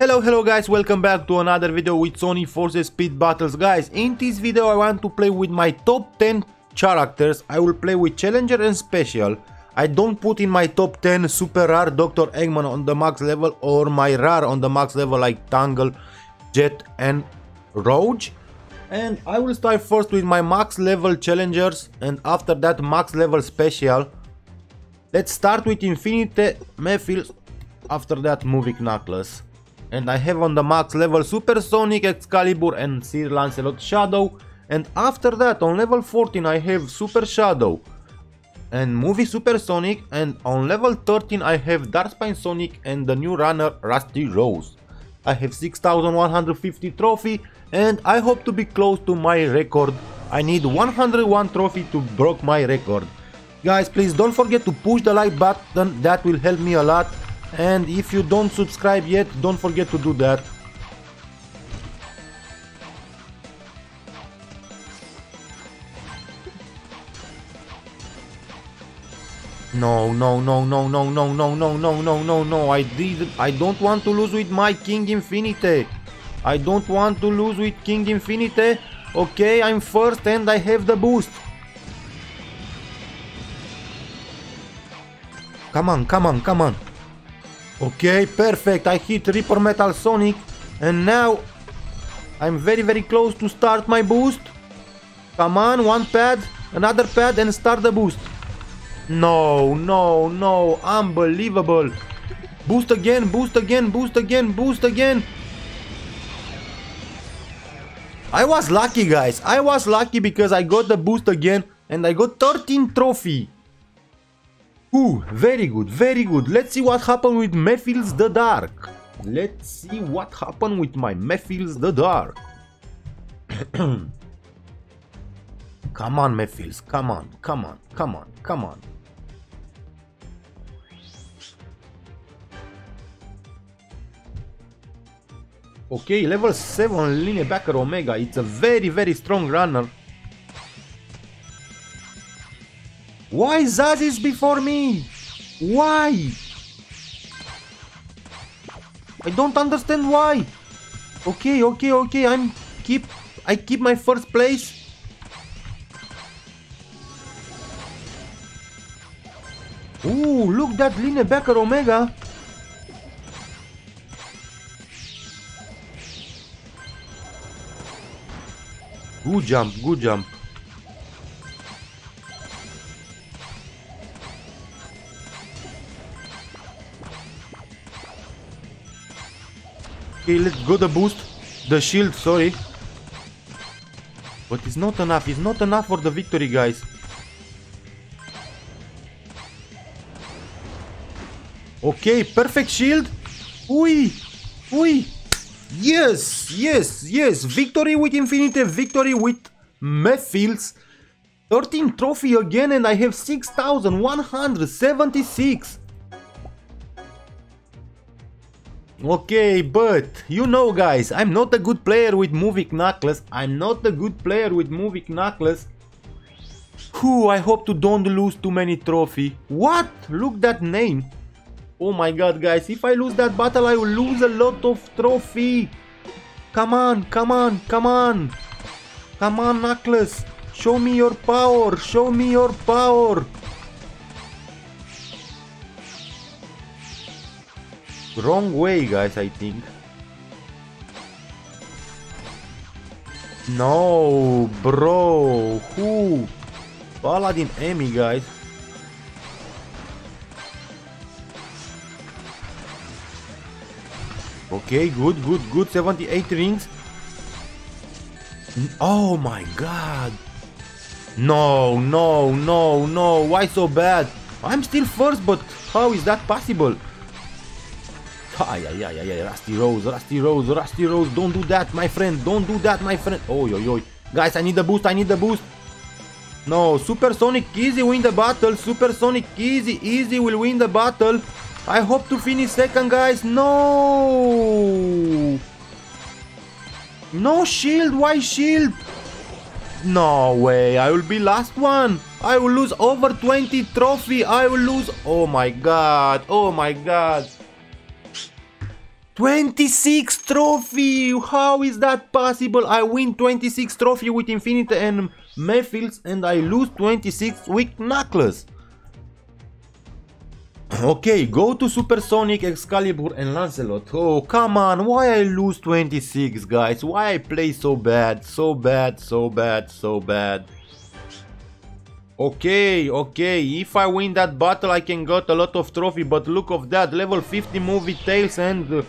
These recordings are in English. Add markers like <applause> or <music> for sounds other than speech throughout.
Hello hello guys, welcome back to another video with Sonic Forces Speed Battles. Guys, in this video I want to play with my top 10 characters. I will play with Challenger and Special. I don't put in my top 10 super rare Dr. Eggman on the max level or my rare on the max level like Tangle, Jet and Rouge. And I will start first with my max level challengers and after that max level special. Let's start with Infinite Mephiles, after that Movie Knuckles. And I have on the max level Supersonic, Excalibur and Sir Lancelot Shadow. And after that on level 14 I have Super Shadow and Movie Supersonic and on level 13 I have Darkspine Sonic and the new runner Rusty Rose. I have 6150 trophy and I hope to be close to my record. I need 101 trophy to break my record. Guys, please don't forget to push the like button, that will help me a lot. And if you don't subscribe yet, don't forget to do that. No, no, no, no, no, no, no, no, no, no, no, no. I did. I don't want to lose with my King Infinite. I don't want to lose with King Infinite. Okay, I'm first and I have the boost. Come on, come on, come on. Okay, perfect. I hit Reaper Metal Sonic. And now I'm very, very close to start my boost. Come on, one pad, another pad and start the boost. No, no, no. Unbelievable. Boost again, boost again, boost again, boost again. I was lucky, guys. I was lucky because I got the boost again and I got 13 trophy. Ooh, very good, very good. Let's see what happened with Mephiles the Dark. Let's see what happened with my Mephiles the Dark. <clears throat> come on, Mephiles, come on, come on, come on, come on. Okay, level 7 Linebacker Omega. It's a very, very strong runner. Why Zazz is before me? Why? I don't understand why. Okay, okay, okay. I'm keep. I keep my first place. Ooh, look that Linebacker Omega. Good jump, good jump. Let's go the boost. The shield, sorry. But it's not enough. It's not enough for the victory, guys. Okay, perfect shield. Ui! Ui! Yes! Yes! Yes! Victory with Infinite, victory with Mephiles. 13 trophy again and I have 6176. Okay, but you know guys, I'm not a good player with Movie Knuckles. I'm not a good player with Movie Knuckles. Whew, I hope to don't lose too many trophy. What? Look that name. Oh my god guys, if I lose that battle I will lose a lot of trophy. Come on, come on, come on. Come on Knuckles. Show me your power, show me your power. Wrong way, guys, I think. No, bro. Who? Paladin Amy, guys. Okay, good, good, good. 78 rings. Oh my god. No, no, no, no. Why so bad? I'm still first, but how is that possible? Ay, yeah, yeah, yeah, ay, Rusty Rose, Rusty Rose, Rusty Rose, don't do that, my friend, don't do that, my friend. Oh, yo, yo. Guys, I need the boost, I need the boost. No, Supersonic Easy win the battle, Supersonic Easy, Easy will win the battle. I hope to finish second, guys. No! No shield, why shield? No way, I will be last one. I will lose over 20 trophy. I will lose. Oh my god, oh my god. 26 trophy! How is that possible? I win 26 trophy with Infinity and Mephiles and I lose 26 with Knuckles. Okay, go to Supersonic, Excalibur and Lancelot. Oh, come on, why I lose 26, guys? Why I play so bad, so bad, so bad, so bad? Okay, okay, if I win that battle I can get a lot of trophy, but look of that, level 50 movie Tails and uh,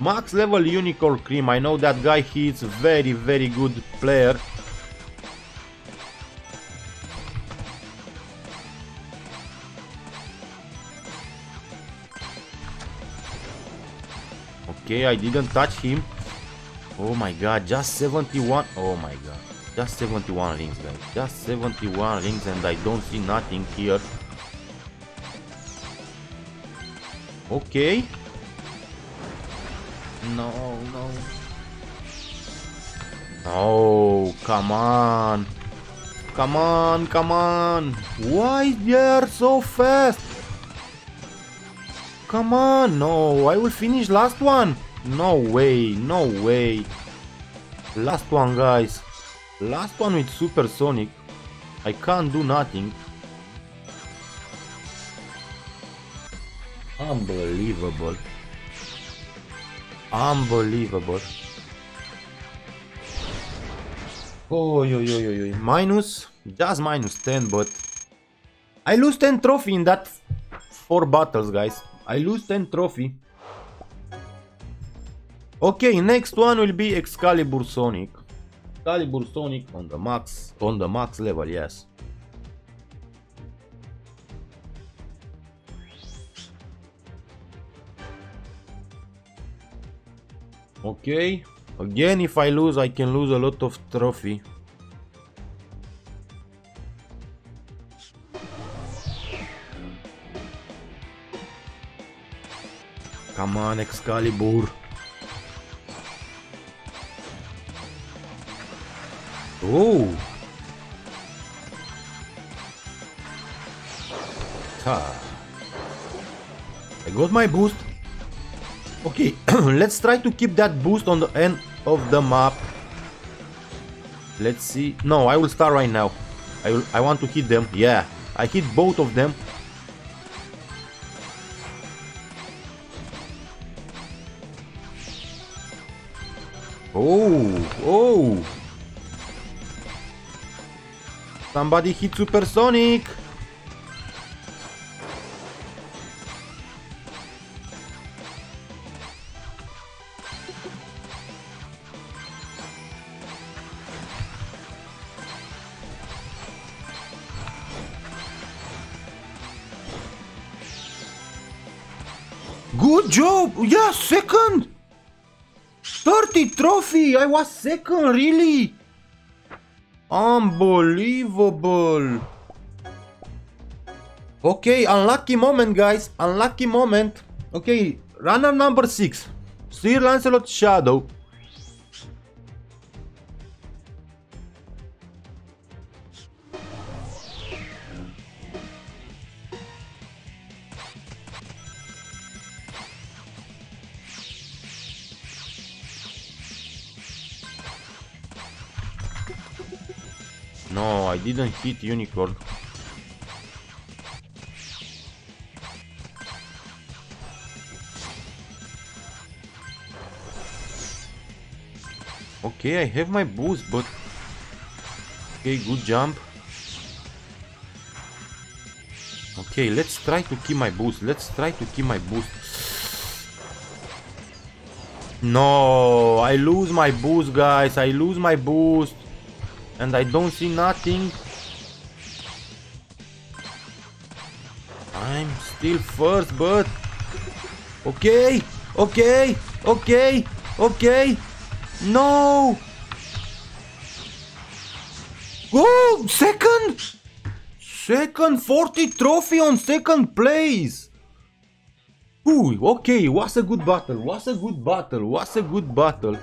max level Unicorn Cream. I know that guy, he's very, very good player. Okay, I didn't touch him. Oh my god, just 71. Oh my god. Just 71 rings, guys. Just 71 rings and I don't see nothing here. Okay. No, no. Oh, come on. Come on, come on. Why are so fast? Come on, no, I will finish last one. No way, no way. Last one, guys. Last one with Supersonic. I can't do nothing. Unbelievable. Unbelievable. Oh, yo, yo, yo, yo. Minus, just minus 10, but I lose 10 trophy in that 4 battles, guys. I lose 10 trophy. Okay, next one will be Excalibur Sonic. Excalibur Sonic on the max, on the max level, yes. Okay, again if I lose I can lose a lot of trophy. Come on, Excalibur. Oh. Ta. I got my boost. Okay, <clears throat> let's try to keep that boost on the end of the map. Let's see. No, I will start right now. I will, I want to hit them. Yeah, I hit both of them. Oh, oh. Somebody hit Supersonic. Yeah, second! 30 trophy! I was second, really? Unbelievable! Okay, unlucky moment, guys. Unlucky moment. Okay, runner number 6. Sir Lancelot Shadow. No, I didn't hit unicorn. Okay, I have my boost, but... Okay, good jump. Okay, let's try to keep my boost. Let's try to keep my boost. No, I lose my boost, guys. I lose my boost. And I don't see nothing. I'm still first, but... Okay, okay, okay, okay. No! Oh, second! Second, 40 trophy on second place! Ooh, okay, was a good battle, was a good battle, was a good battle.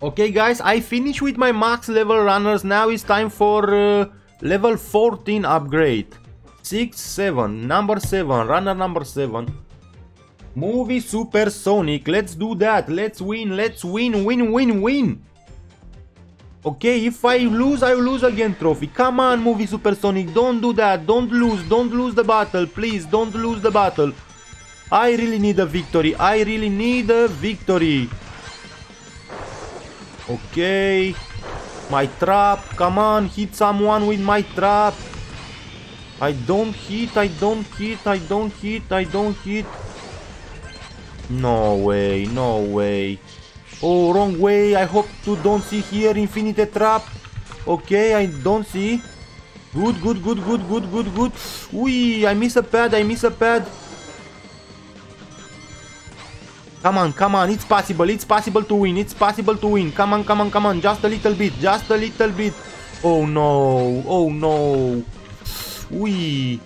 Okay guys, I finished with my max level runners, now it's time for uh, level 14 upgrade. 6, 7, number 7, runner number 7. Movie Supersonic. Let's do that. Let's win. Let's win. Win, win, win. Okay, if I lose, I lose again trophy. Come on, Movie Supersonic. Don't do that. Don't lose. Don't lose the battle. Please, don't lose the battle. I really need a victory. I really need a victory. Okay. My trap. Come on, hit someone with my trap. I don't hit, I don't hit, I don't hit, I don't hit. No way, no way. Oh, wrong way. I hope to don't see here infinite trap. Okay, I don't see. Good, good, good, good, good, good, good. Ui, I miss a pad, I miss a pad. Come on, come on, it's possible, it's possible to win, it's possible to win. Come on, come on, come on, just a little bit, just a little bit. Oh no, oh no. Ui.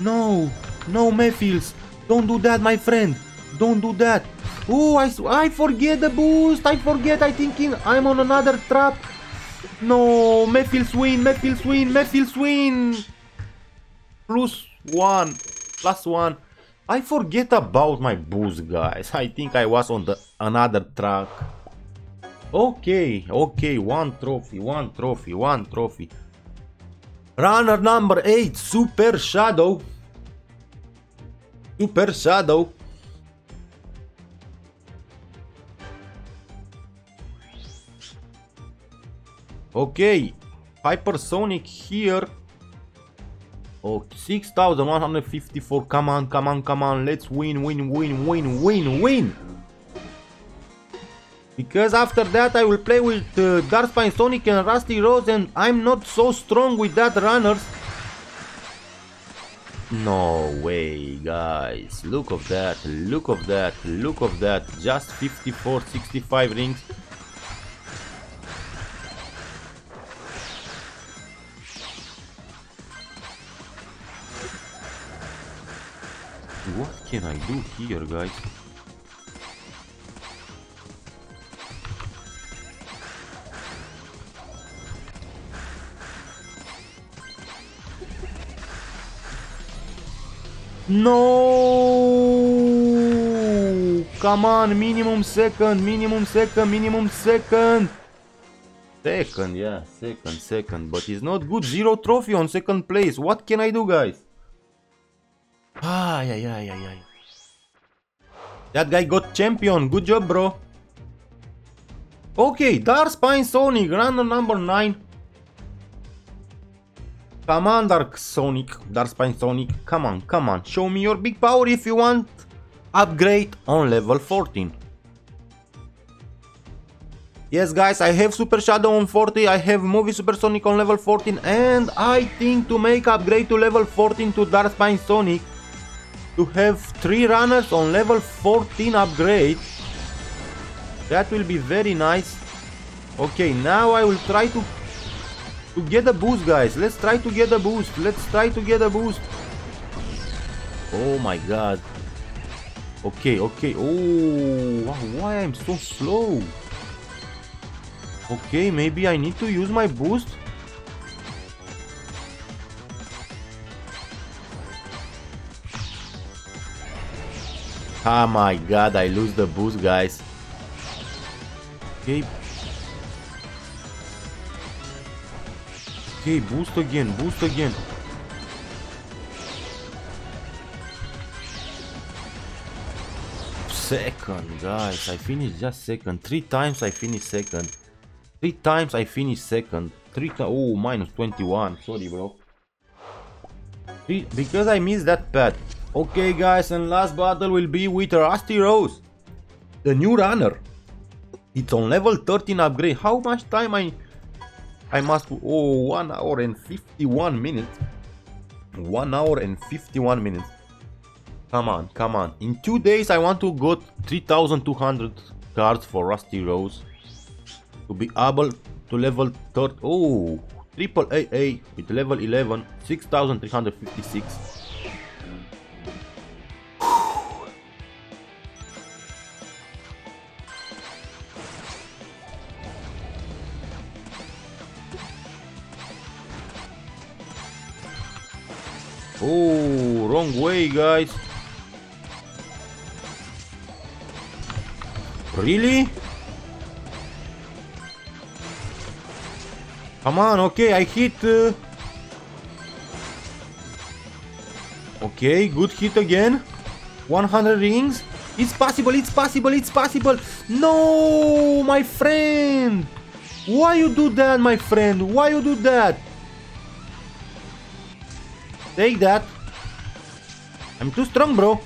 No, no, Mayfields. Don't do that, my friend. Don't do that. Oh, I, I forget the boost. I forget. I thinking I'm on another trap. No, Mayfields win. Mayfields win. Mayfields win. Plus one. Plus one. I forget about my boost, guys. I think I was on the another track. Okay, okay. One trophy. One trophy. One trophy. Runner number 8, Super Shadow. Super Shadow. Okay, Hypersonic here. Oh, 6154. Come on, come on, come on. Let's win, win, win, win, win, win. Because after that I will play with uh, Darkspine Sonic and Rusty Rose and I'm not so strong with that runners. No way guys, look of that, look of that, look of that, just 54, 65 rings. Can I do here guys? No! Come on, minimum second, minimum second, minimum second. Second, yeah, second, second. But it's not good. Zero trophy on second place. What can I do, guys? Ay, ay, ay, ay, ay. That guy got champion. Good job, bro. Okay, Darkspine Sonic, random number 9. Come on, Dark Sonic, Darkspine Sonic, come on, come on, show me your big power if you want upgrade on level 14. Yes guys, I have Super Shadow on 40, I have Movie Super Sonic on level 14 and I think to make upgrade to level 14 to Darkspine Sonic to have 3 runners on level 14 upgrade that will be very nice. Okay, now I will try to to get a boost, guys. Let's try to get a boost. Let's try to get a boost. Oh my god. Okay, okay. Oh, why I'm so slow? Okay, maybe I need to use my boost. Oh my god, I lose the boost, guys. Okay, Okay, boost again, boost again. Second, guys, I finished just second. Three times I finished second. Three times I finished second. Three times, oh, minus 21. Sorry, bro. Three, because I missed that pad. Okay, guys, and last battle will be with Rusty Rose. The new runner. It's on level 13 upgrade. How much time I I must... Oh, 1 hour and 51 minutes. 1 hour and 51 minutes. Come on, come on. In 2 days I want to go 3200 cards for Rusty Rose. To be able to level 3rd... Oh! Triple AA with level 11, 6356. Wrong way, guys. Really? Come on, okay, I hit... Uh... Okay, good hit again. 100 rings. It's possible, it's possible, it's possible. No, my friend. Why you do that, my friend? Why you do that? Take that. I'm too strong, bro.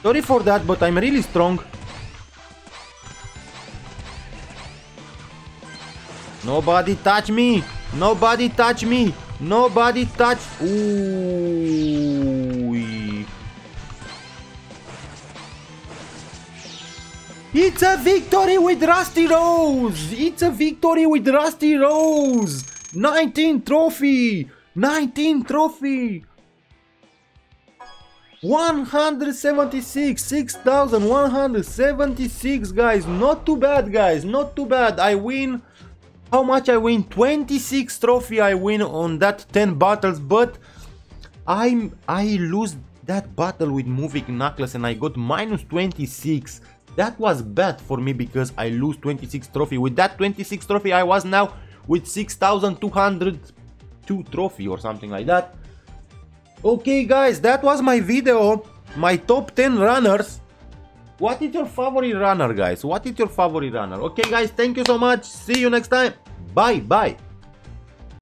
Sorry for that, but I'm really strong. Nobody touch me! Nobody touch me! Nobody touch... Ooh. It's a victory with Rusty Rose! It's a victory with Rusty Rose! 19 trophy! 19 trophy! 176 6176 guys not too bad guys not too bad i win how much I win? 26 trophy I win on that 10 battles, but I'm I lose that battle with moving Knuckles and I got minus 26. That was bad for me because I lose 26 trophy. With that 26 trophy I was now with 6202 trophy or something like that. Okay guys, that was my video. My top 10 runners. What is your favorite runner, guys? What is your favorite runner? Okay, guys, thank you so much. See you next time. Bye, bye.